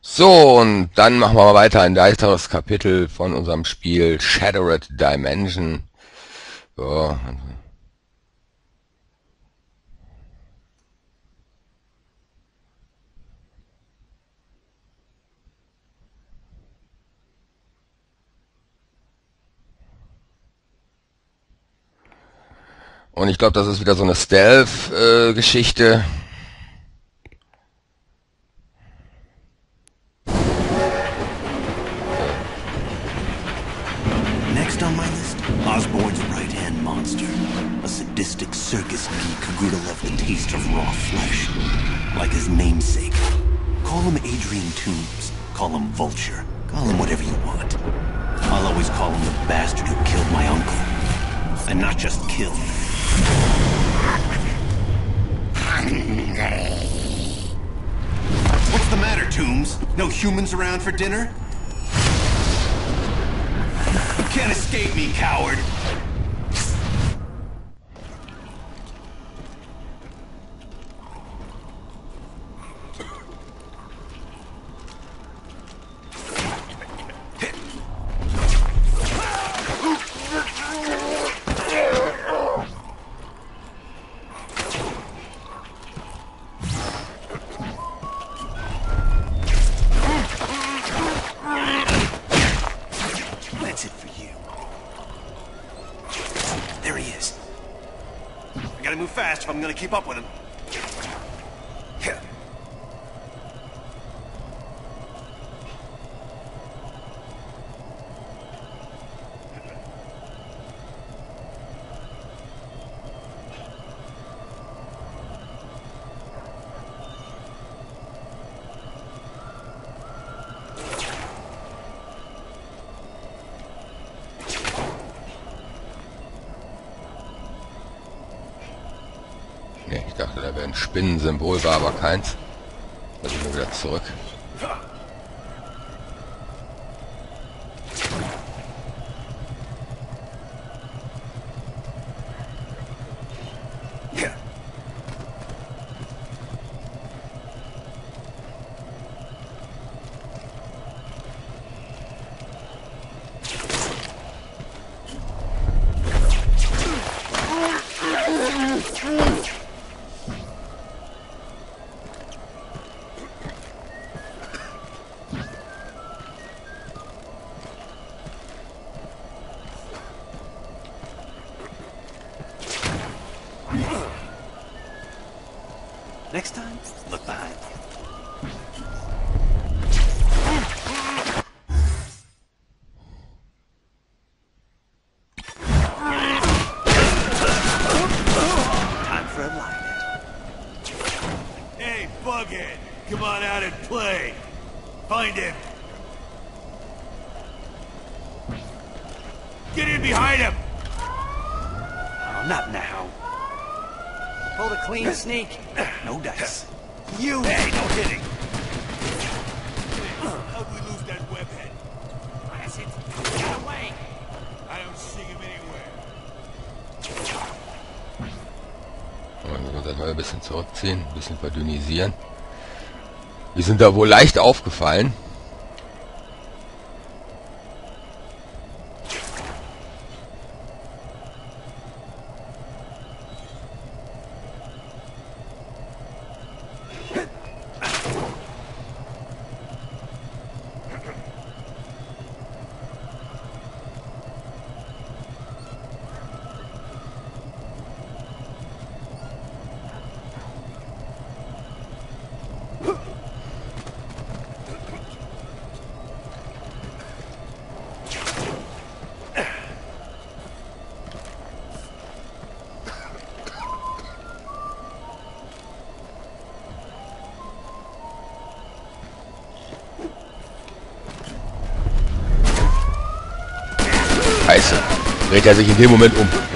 So, und dann machen wir mal weiter ein weiteres Kapitel von unserem Spiel Shattered Dimension. So. Und ich glaube, das ist wieder so eine Stealth-Geschichte. Äh, Call him Adrian Toomes, call him Vulture. Call him whatever you want. I'll always call him the bastard who killed my uncle. And not just killed. Hungry. What's the matter, Toomes? No humans around for dinner? You can't escape me, coward! Keep up with him. Spinnensymbol war aber keins. Also wieder zurück. Next time, look behind you. Zurückziehen, ein bisschen verdünnisieren. Wir sind da wohl leicht aufgefallen. Dreht er sich in dem Moment um.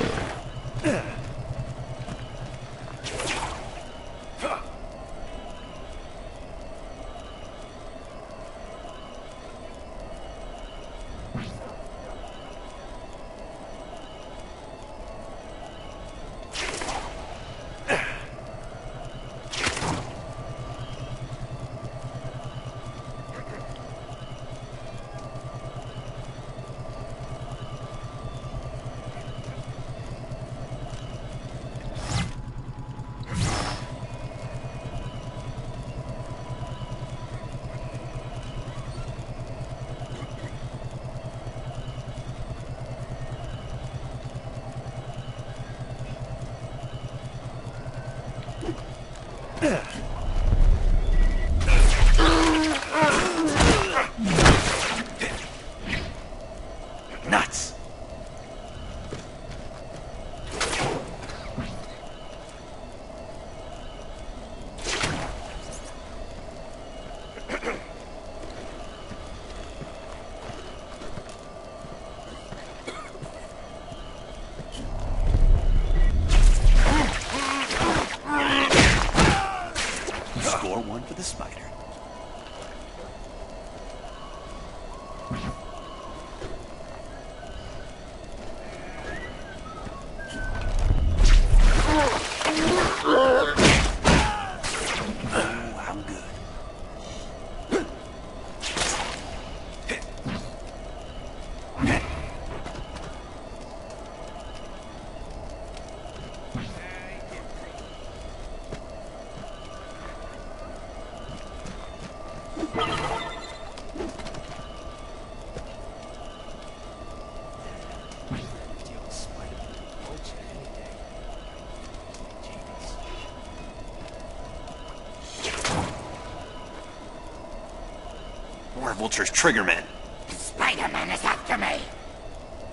Vulture's triggermen. Spider-Man is after me.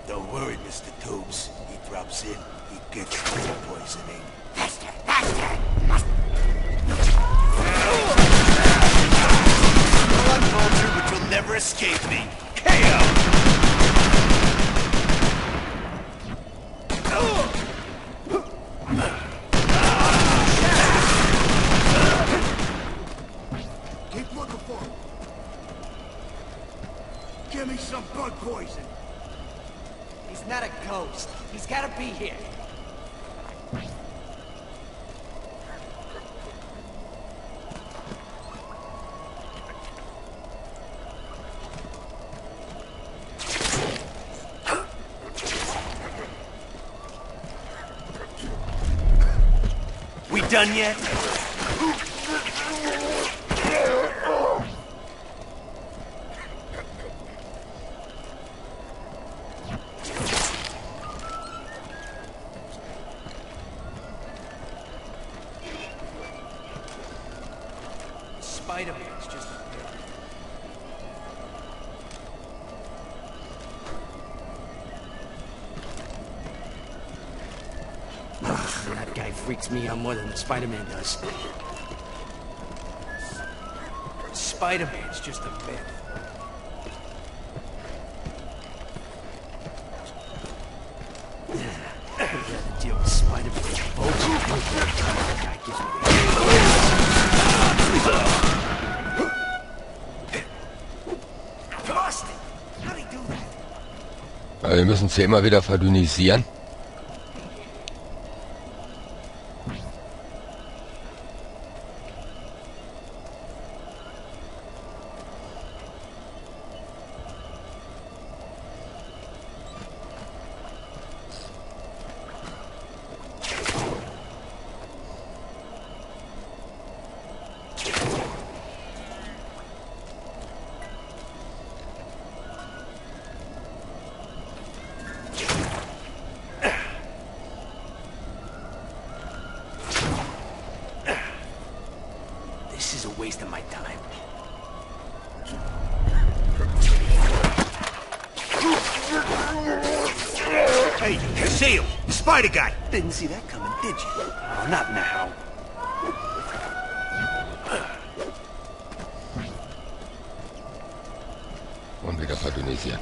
Don't worry, Mr. Toomes. He drops in, he gets the poisoning. Faster, faster. Must One Vulture which will never escape me. KO! Keep looking for him. Give me some bug poison. He's not a ghost. He's gotta be here. We done yet? what Spider-Man does. Spider-Man's just a myth. Wir müssen sie immer wieder verdünnisieren. Hey, Seal! Spider guy! Didn't see that coming, did you? Oh, not now. Und wieder verdünnisieren.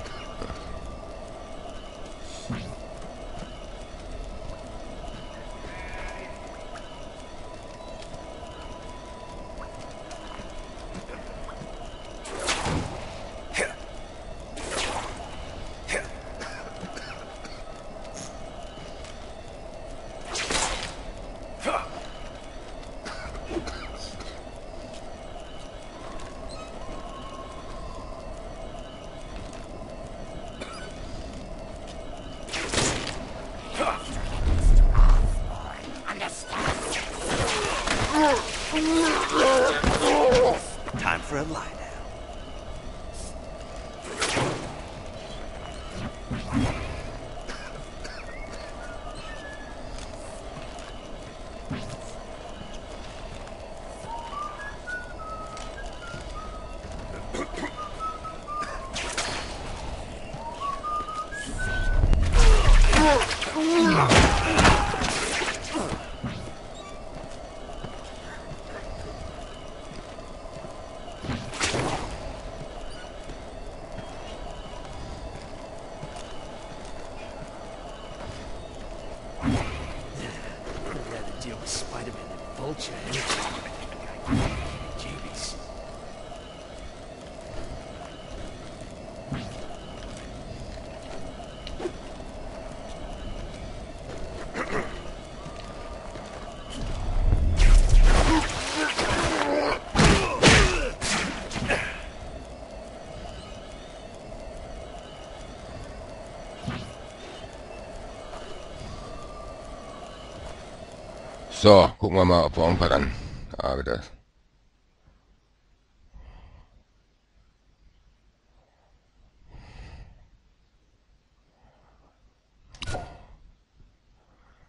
So, gucken wir mal, ob wir irgendwas dann... Ah, wieder.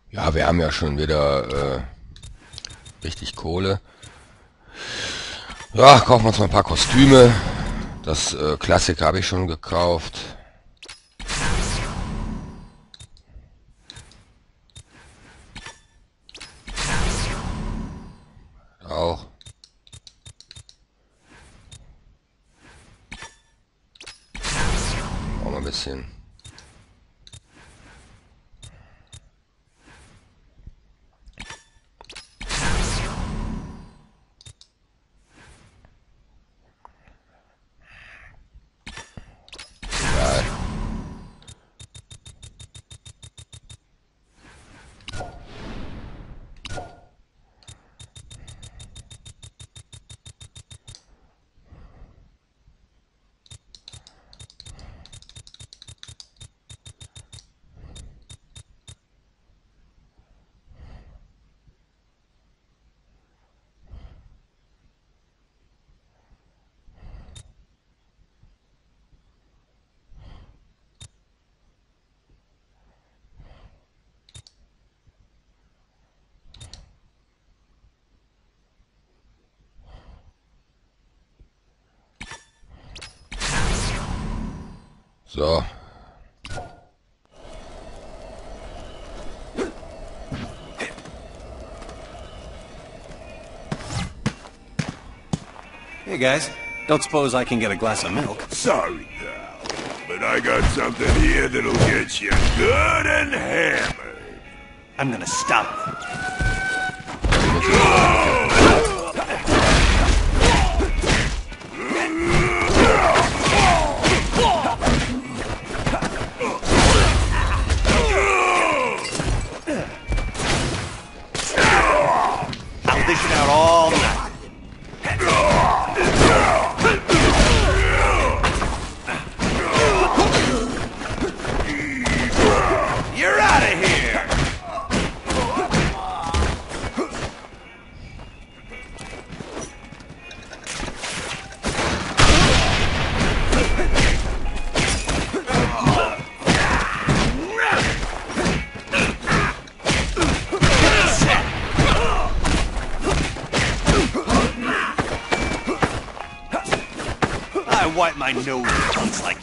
Ja, wir haben ja schon wieder äh, richtig Kohle. Ja, kaufen wir uns mal ein paar Kostüme. Das äh, Klassik habe ich schon gekauft. So. Hey guys, don't suppose I can get a glass of milk? Sorry, pal. But I got something here that'll get you good and hammered. I'm gonna stop you. My nose. With like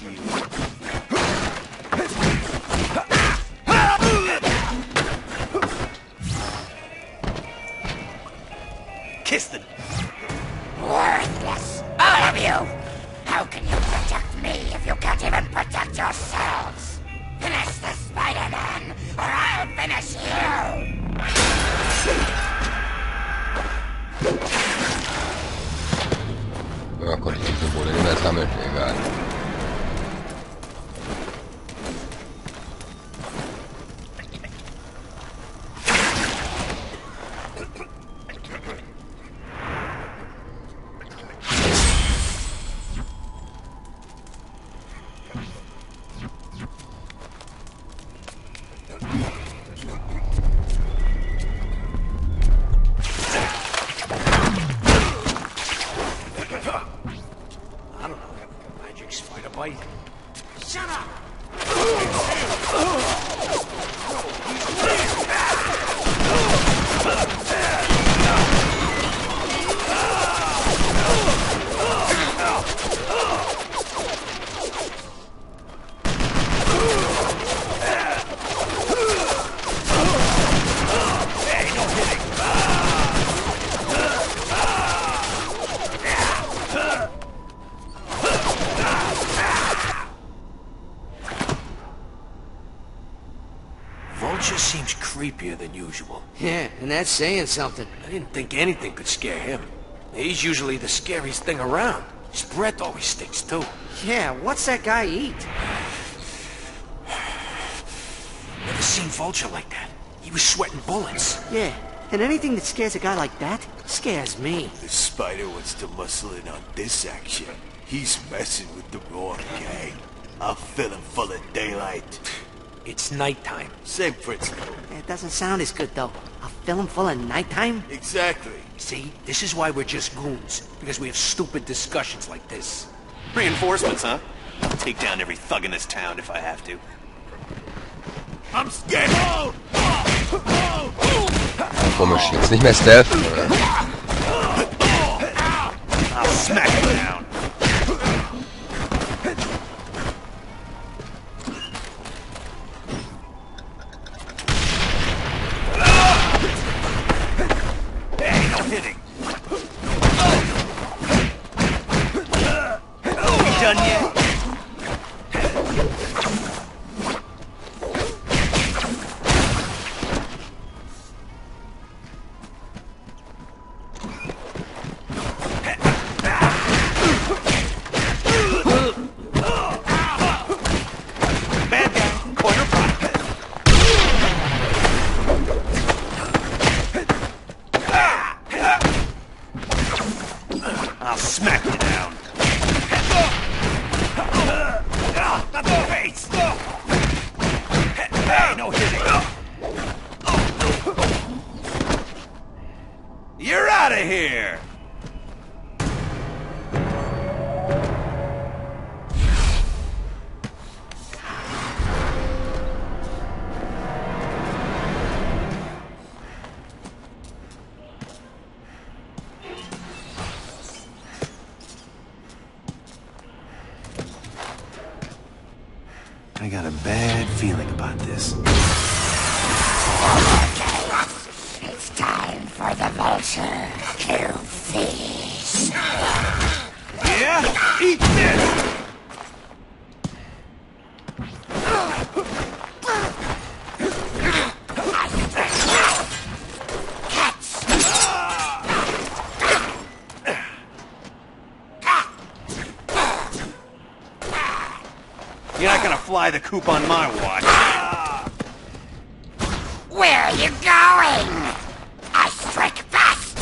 than usual. Yeah, and that's saying something. I didn't think anything could scare him. He's usually the scariest thing around. His breath always stinks too. Yeah, what's that guy eat? Never seen Vulture like that. He was sweating bullets. Yeah, and anything that scares a guy like that scares me. The spider wants to muscle in on this action. He's messing with the wrong gang. I'll fill him full of daylight. It's nighttime. Same principle. It doesn't sound as good, though. A film full of nighttime? Exactly. See? This is why we're just goons. Because we have stupid discussions like this. Reinforcements, huh? I'll take down every thug in this town if I have to. I'm scared. Oh! oh, oh. Komisch, jetzt nicht mehr Stealth. Ah. Oder? Ah. I'll smack you down. This. It's time for the vulture to feast. Yeah? Eat this! You're not gonna fly the coop on my watch. Where are you going? I strike fast.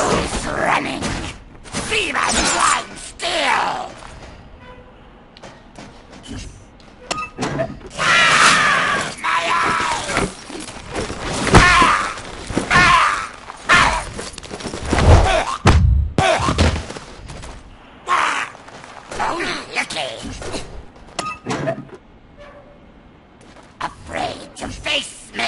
Who's running? See my flying steel! My eyes! Oh, lucky! Afraid to face me!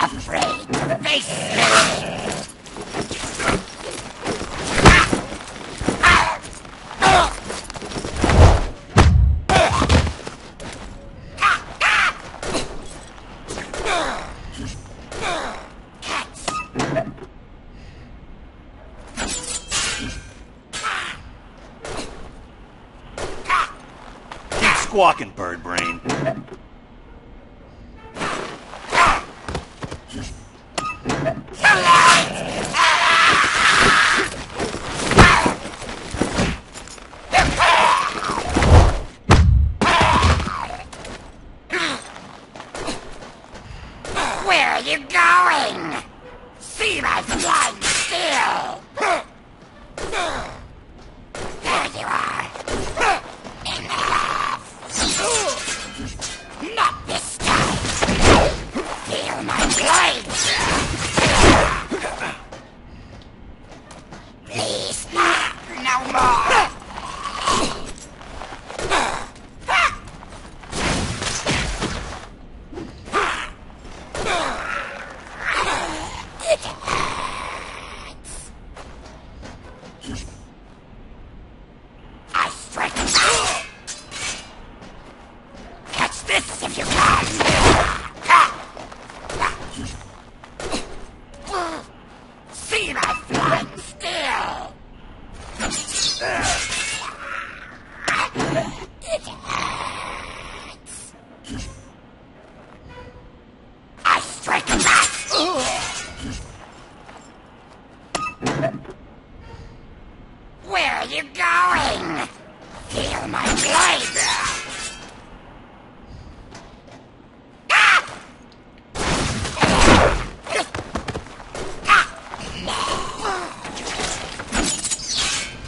Afraid to face me! Keep squawking, bird brain.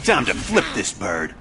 Time to flip this bird.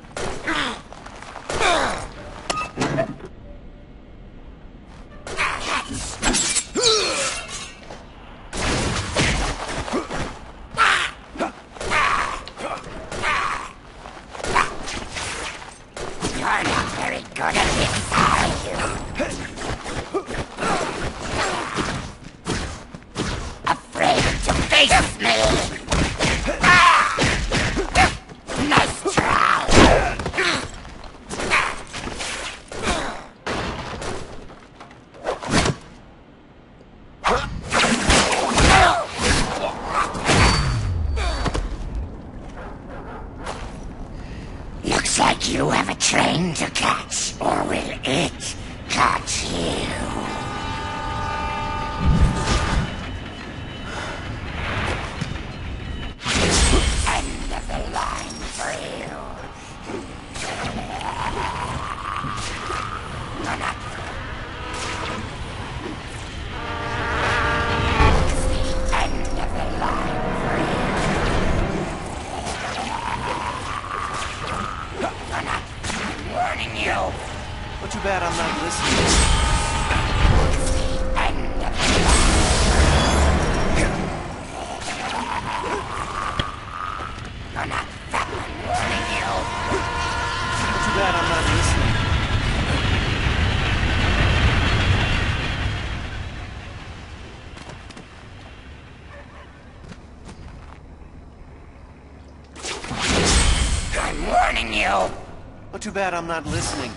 bad I'm not listening.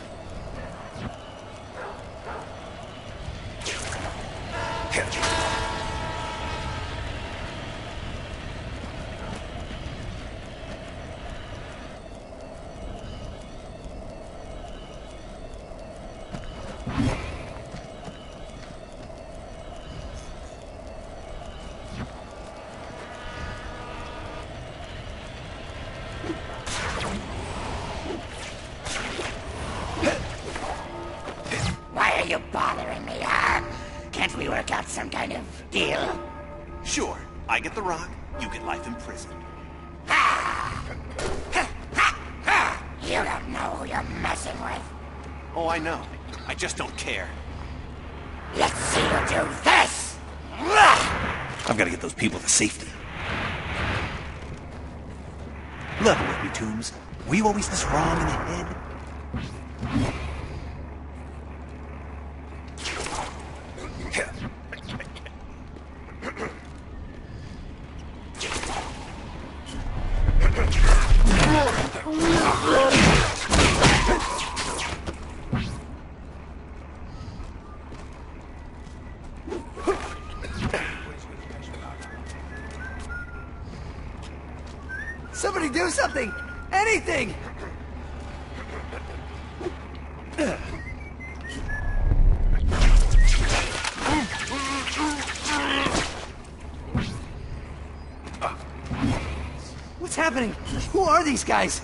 I know. I just don't care. Let's see you do this! I've got to get those people to safety. Level with me, Toomes. Were you always this wrong in the head? Do something! Anything! What's happening? Who are these guys?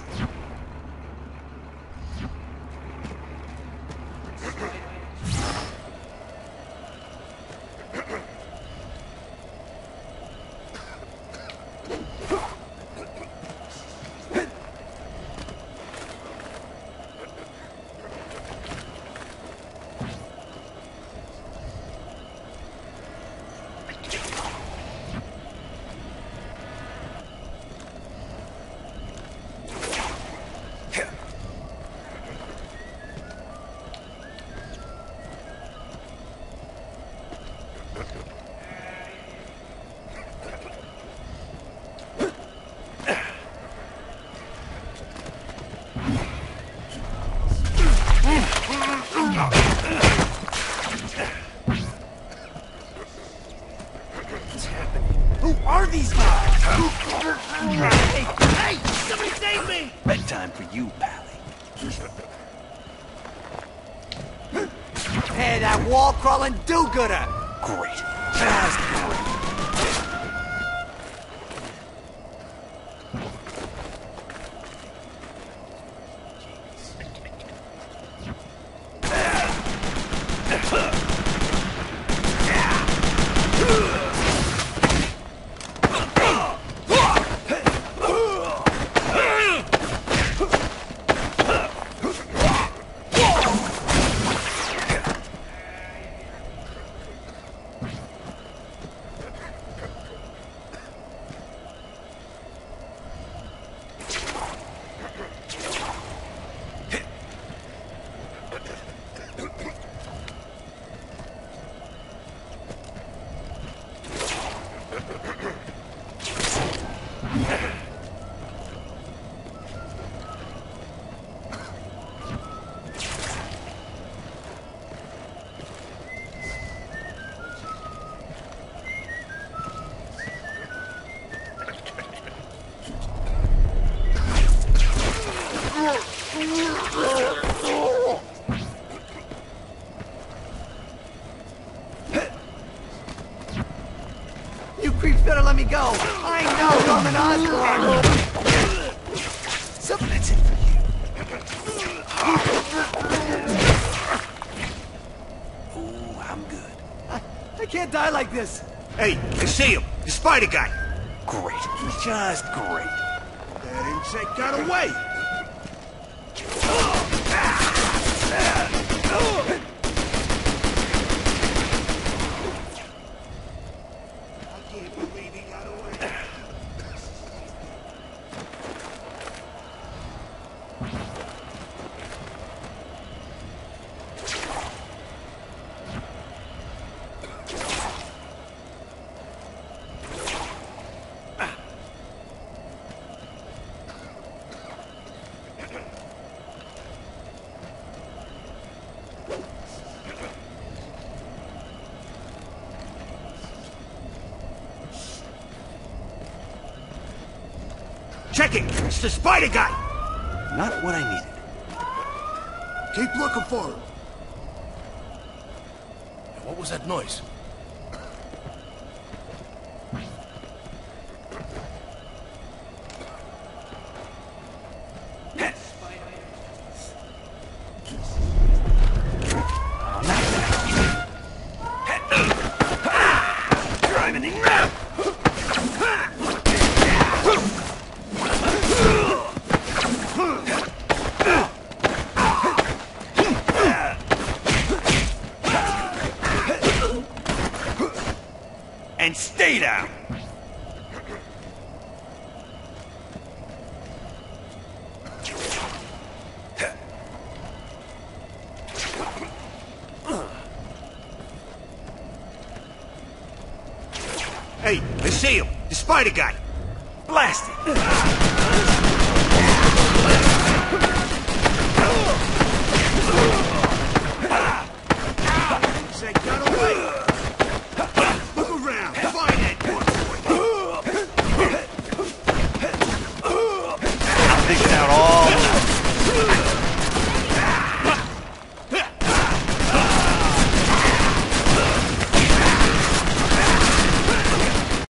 good at. Go. I know Norman Osborn. Something that's it for you. Ooh, I'm good. I, I can't die like this. Hey, I see him. The spider guy. Great. Just great. That insect got away. I can't believe he got away. Check it. It's the spider guy. Not what I needed. Keep looking for him. What was that noise? And stay down. Hey, see him. The spider guy. Blast it.